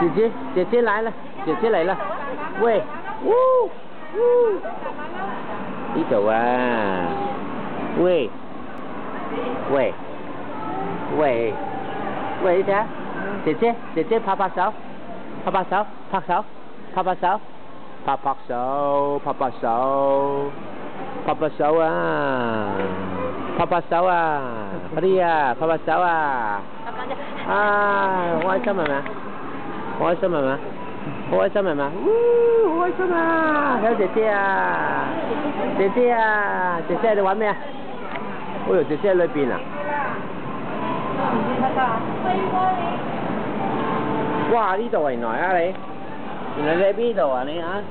姐姐，姐姐来了，姐姐来了，喂，呜呜，呢度啊，喂，喂，喂，喂，你睇下，姐姐，姐姐拍拍手，拍拍手，拍手，拍拍手，拍拍手，拍拍手，拍拍手啊，拍拍手啊，快啲啊，拍拍手啊，啊，好开心系咪啊？ 好開心係咪啊？好開心係咪啊？呜，好開心啊！有姐姐啊，姐姐啊，姐姐喺度玩咩啊？哎呦，姐姐喺裏邊啊！哇！呢度啊原來啊你，原來你喺邊度啊你啊？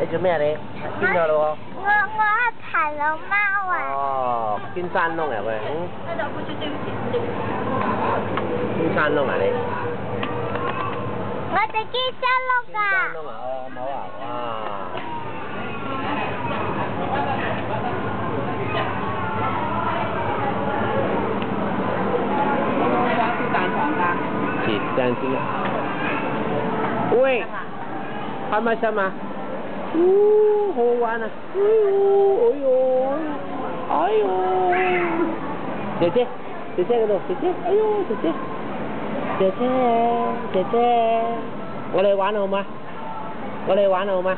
你做咩啊你？邊度咯我我係爬龍貓？啊！哦，边山窿啊喂，嗯，捐山窿啊你？我哋见山碌捐山㗎。窿啊？哦，冇啊，哇！切蛋先啦。喂，开唔开心啊？呜，好好玩啊！哎呦，哎呦，哎呦，姐姐，姐姐嗰度，姐姐，哎呦，姐姐， Tete, tete. Qua đây quán không ma? Qua đây quán không ma?